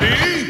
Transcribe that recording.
Ready?